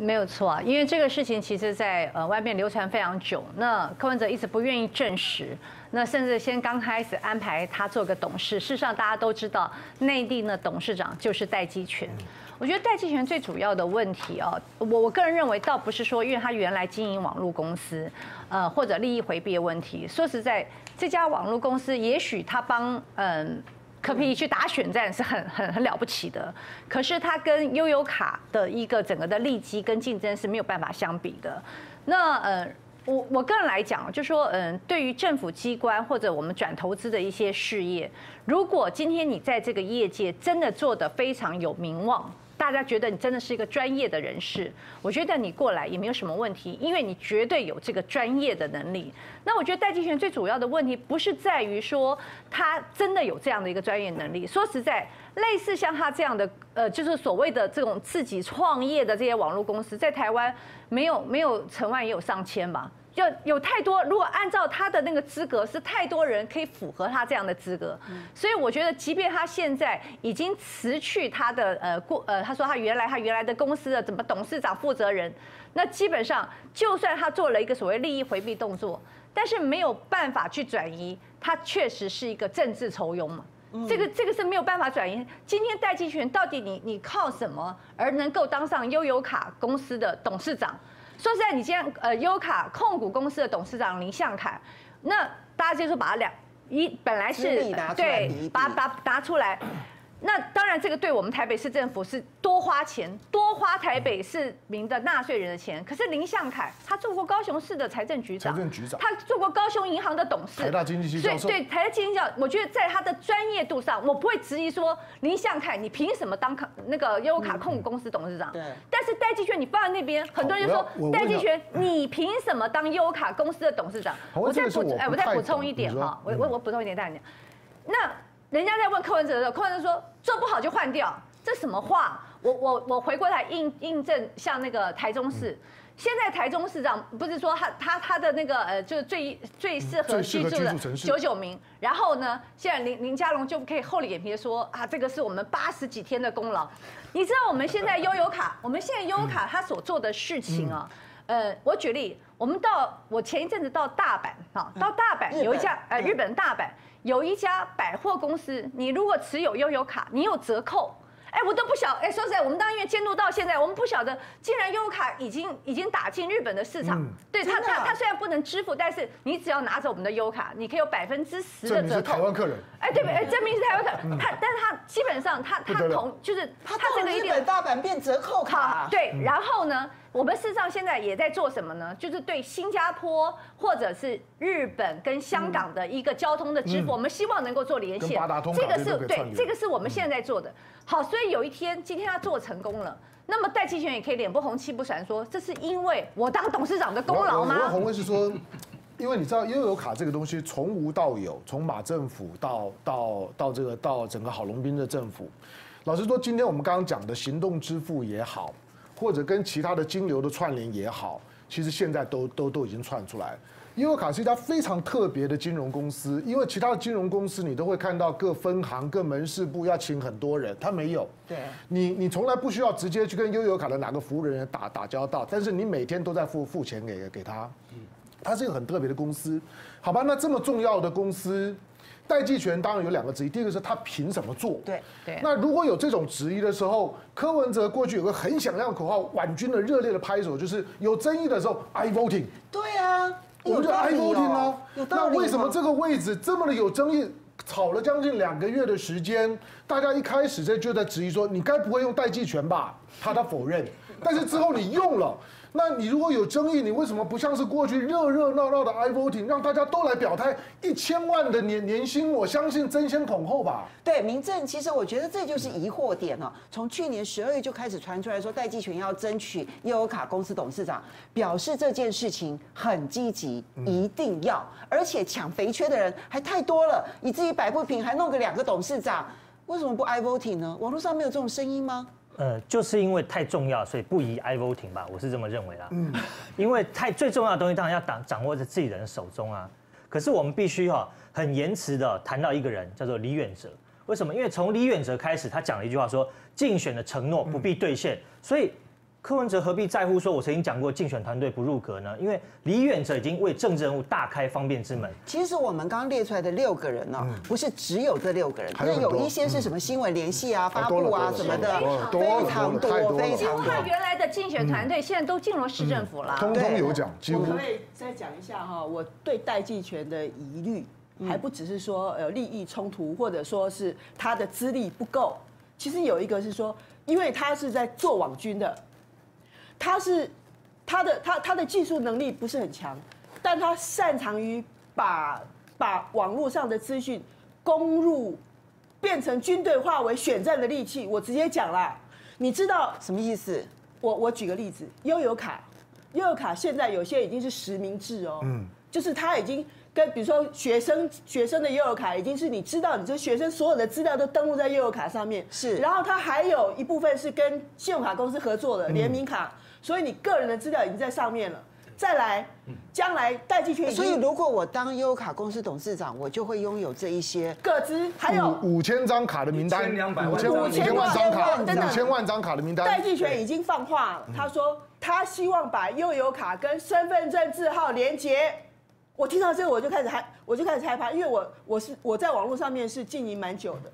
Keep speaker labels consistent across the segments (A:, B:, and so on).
A: 没有错啊，因为这个事情其实在呃外面流传非常久，那柯文哲一直不愿意证实，那甚至先刚开始安排他做个董事，事实上大家都知道，内地的董事长就是戴季全。我觉得戴季全最主要的问题哦，我我个人认为倒不是说因为他原来经营网络公司，呃或者利益回避的问题，说实在，这家网络公司也许他帮嗯。可以去打选战是很很很了不起的，可是它跟悠游卡的一个整个的利基跟竞争是没有办法相比的。那呃，我我个人来讲，就说嗯，对于政府机关或者我们转投资的一些事业，如果今天你在这个业界真的做得非常有名望。大家觉得你真的是一个专业的人士，我觉得你过来也没有什么问题，因为你绝对有这个专业的能力。那我觉得戴季全最主要的问题不是在于说他真的有这样的一个专业能力。说实在，类似像他这样的，呃，就是所谓的这种自己创业的这些网络公司，在台湾没有没有成万也有上千吧。就有太多，如果按照他的那个资格，是太多人可以符合他这样的资格，所以我觉得，即便他现在已经辞去他的呃过呃，他说他原来他原来的公司的怎么董事长负责人，那基本上就算他做了一个所谓利益回避动作，但是没有办法去转移，他确实是一个政治仇庸嘛，这个这个是没有办法转移。今天戴季全到底你你靠什么而能够当上悠游卡公司的董事长？说实在，你今天呃优卡控股公司的董事长林向凯，那大家就说把他两一本来是
B: 对
A: 把把拿出来。那当然，这个对我们台北市政府是多花钱，多花台北市民的纳税人的钱。可是林向凯他做过高雄市的财政局长，
C: 财政局长，
A: 他做过高雄银行的董事，
C: 台大经济系教授。
A: 对台大经济教，我觉得在他的专业度上，我不会质疑说林向凯你凭什么当那个优卡控股公司董事长？
B: 对。
A: 但是戴季全你放在那边，很多人就说戴季全你凭什么当优卡公司的董事长？
C: 我
A: 再补
C: 哎，
A: 我再补充一点哈，我我我补充一点，大家那。人家在问柯文哲的时候，柯文哲说做不好就换掉，这什么话？我我我回过来印印证，像那个台中市，现在台中市长不是说他他他的那个呃，就是最最适合居住的九九名，然后呢，现在林林佳龙就可以厚着脸皮说啊，这个是我们八十几天的功劳。你知道我们现在悠游卡，我们现在悠游卡他所做的事情啊，呃，我举例，我们到我前一阵子到大阪啊，到大阪有一家呃日本大阪。有一家百货公司，你如果持有悠游卡，你有折扣。哎，我都不晓，哎，说实在，我们当医院监督到现在，我们不晓得，竟然悠游卡已经已经打进日本的市场。对他，他他虽然不能支付，但是你只要拿着我们的优卡，你可以有百分之十的折扣。
C: 台湾客人。
A: 哎，对不？哎，证明是台湾客人。他，但是他基本上他他同就是
B: 他这个一点大阪变折扣卡。
A: 对，然后呢？我们事实上现在也在做什么呢？就是对新加坡或者是日本跟香港的一个交通的支付，我们希望能够做连线。
C: 这
A: 个是对，这个是我们现在在做的。好，所以有一天今天他做成功了，那么戴季全也可以脸不红气不喘说，这是因为我当董事长的功劳吗？
C: 我洪文是说，因为你知道悠游卡这个东西从无到有，从马政府到到到这个到整个郝龙斌的政府，老实说，今天我们刚刚讲的行动支付也好。或者跟其他的金流的串联也好，其实现在都都都已经串出来。优游卡是一家非常特别的金融公司，因为其他的金融公司你都会看到各分行、各门市部要请很多人，它没有。
B: 对，
C: 你你从来不需要直接去跟悠游卡的哪个服务人员打打交道，但是你每天都在付付钱给给他。嗯，它是一个很特别的公司，好吧？那这么重要的公司。代际权当然有两个质疑，第一个是他凭什么做？
B: 对
A: 对。
C: 那如果有这种质疑的时候，柯文哲过去有个很响亮的口号，婉君的热烈的拍手，就是有争议的时候，I voting。
B: 对啊，
C: 我们就 I voting 啊。
B: 那
C: 为什么这个位置这么的有争议？吵了将近两个月的时间，大家一开始在就在质疑说，你该不会用代际权吧？他他否认，但是之后你用了。那你如果有争议，你为什么不像是过去热热闹闹的 i voting，让大家都来表态？一千万的年年薪，我相信争先恐后吧。
B: 对，民政其实我觉得这就是疑惑点了。从去年十二月就开始传出来说，戴季全要争取悠卡公司董事长，表示这件事情很积极，一定要，而且抢肥缺的人还太多了，以至于摆不平，还弄个两个董事长，为什么不 i voting 呢？网络上没有这种声音吗？
D: 呃，就是因为太重要，所以不宜 i voting 吧，我是这么认为啦。嗯，因为太最重要的东西当然要掌掌握在自己人手中啊。可是我们必须哈很延迟的谈到一个人，叫做李远哲。为什么？因为从李远哲开始，他讲了一句话说，竞选的承诺不必兑现，所以。柯文哲何必在乎说我曾经讲过竞选团队不入阁呢？因为李远哲已经为政治人物大开方便之门。
B: 其实我们刚刚列出来的六个人呢，不是只有这六个人，因为有一些是什么新闻联系啊、发布啊什么的，非常多，非常多。
A: 他原来的竞选团队现在都进入市政府了，
C: 通通有奖，几乎。
E: 我可以再讲一下哈，我对戴季权的疑虑，还不只是说呃利益冲突，或者说是他的资历不够。其实有一个是说，因为他是在做网军的。他是他的他他的技术能力不是很强，但他擅长于把把网络上的资讯攻入，变成军队化为选战的利器。我直接讲啦，你知道
B: 什么意思？
E: 我我举个例子，悠游卡，悠游卡现在有些已经是实名制哦，嗯，就是他已经跟比如说学生学生的悠游卡已经是你知道你这学生所有的资料都登录在悠游卡上面，
B: 是，
E: 然后他还有一部分是跟信用卡公司合作的联名卡。所以你个人的资料已经在上面了。再来，将来代际权。
B: 所以如果我当优卡公司董事长，我就会拥有这一些
E: 各资，还有
C: 五千张卡的名单，
E: 五千五千万
C: 张卡，
E: 五
C: 千万张卡的名单。
E: 代际权已经放话了，他说他希望把悠游卡跟身份证字号连接。我听到这个我就开始害，我就开始害怕，因为我我是我在网络上面是经营蛮久的。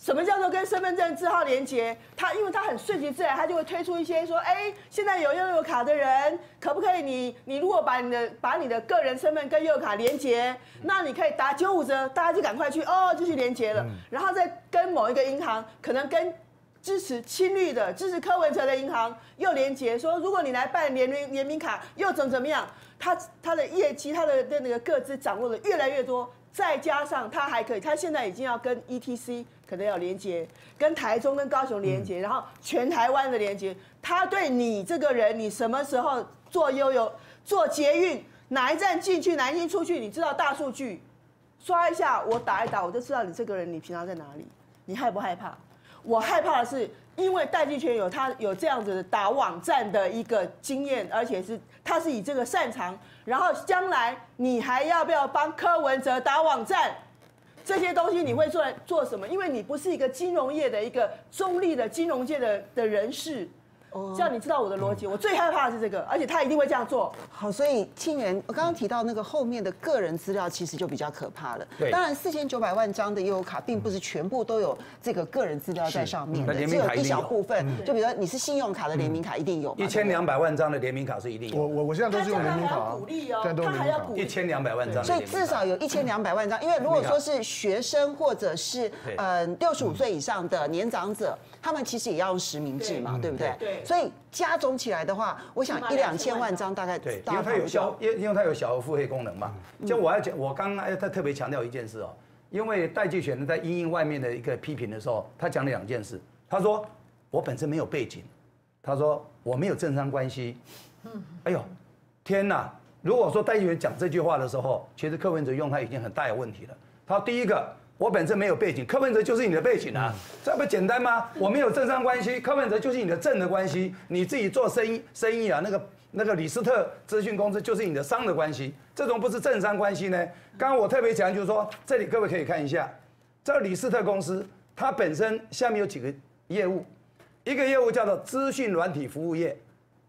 E: 什么叫做跟身份证字号连接？他因为他很顺其自然，他就会推出一些说，哎，现在有悠游卡的人，可不可以你你如果把你的把你的个人身份跟悠游卡连接，那你可以打九五折，大家就赶快去哦，就去连接了，然后再跟某一个银行，可能跟支持青绿的、支持柯文哲的银行又连接，说如果你来办联名联名卡，又怎怎么样？他他的业绩，他的的那个个资掌握的越来越多。再加上他还可以，他现在已经要跟 ETC 可能要连接，跟台中跟高雄连接，然后全台湾的连接。他对你这个人，你什么时候坐悠游、坐捷运，哪一站进去，哪一站出去，你知道大数据，刷一下，我打一打，我就知道你这个人，你平常在哪里，你害不害怕？我害怕的是。因为戴季全有他有这样子的打网站的一个经验，而且是他是以这个擅长，然后将来你还要不要帮柯文哲打网站？这些东西你会做做什么？因为你不是一个金融业的一个中立的金融界的的人士。这样你知道我的逻辑，我最害怕的是这个，而且他一定会这样做。
B: 好，所以庆元，我刚刚提到那个后面的个人资料，其实就比较可怕了。对，当然四千九百万张的悠游卡，并不是全部都有这个个人资料在上面的，只有一小部分。就比如说你是信用卡的联名卡，一定有。
F: 一千两百万张的联名卡是一定有。
C: 我我我现在都是用联名卡。
E: 鼓励哦，他还要鼓励。
F: 一千两百万张。
B: 所以至少有一千两百万张，因为如果说是学生或者是嗯六十五岁以上的年长者。他们其实也要用实名制嘛，对不对？
E: 对。
B: 所以加总起来的话，我想一两千万张大概。
F: 对，因为它有小，因因为它有小额付费功能嘛。就我要讲，我刚刚他特别强调一件事哦，因为戴季选在因应外面的一个批评的时候，他讲了两件事。他说我本身没有背景，他说我没有政商关系。嗯。哎呦，天哪！如果说戴季选讲这句话的时候，其实柯文哲用他已经很大有问题了。他说第一个。我本身没有背景，柯文哲就是你的背景啊，这不简单吗？我没有政商关系，柯文哲就是你的政的关系，你自己做生意生意啊，那个那个李斯特资讯公司就是你的商的关系，这种不是政商关系呢？刚刚我特别讲就是说，这里各位可以看一下，这李斯特公司它本身下面有几个业务，一个业务叫做资讯软体服务业，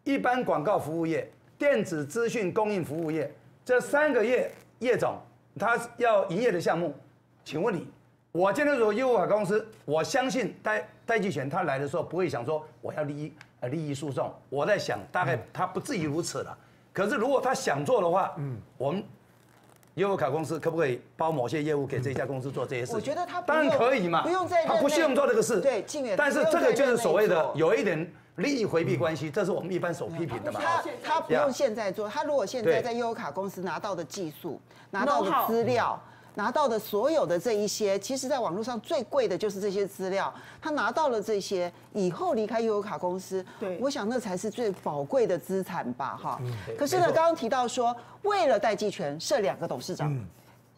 F: 一般广告服务业，电子资讯供应服务业，这三个业业种，它要营业的项目。请问你，我今天做业务卡公司，我相信戴戴季全他来的时候不会想说我要利益呃利益诉讼，我在想大概他不至于如此了。可是如果他想做的话，嗯，我们业务卡公司可不可以包某些业务给这家公司做这些事？
B: 我觉得他
F: 当然可以嘛，
B: 不用在
F: 他不需要做这个事。
B: 对，
F: 但是这个就是所谓的有一点利益回避关系，这是我们一般所批评的嘛。
B: 他他不用现在做，他如果现在在业务卡公司拿到的技术、拿到的资料。拿到的所有的这一些，其实在网络上最贵的就是这些资料。他拿到了这些以后离开悠游卡公司，
E: 对，
B: 我想那才是最宝贵的资产吧，哈。可是呢，刚刚提到说，为了代继权设两个董事长，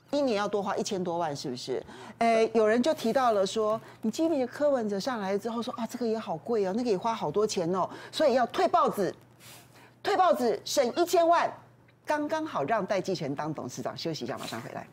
B: 一年要多花一千多万，是不是？哎，有人就提到了说，你记不记得柯文哲上来之后说啊，这个也好贵哦，那个也花好多钱哦，所以要退报纸，退报纸省一千万，刚刚好让戴继全当董事长。休息一下，马上回来。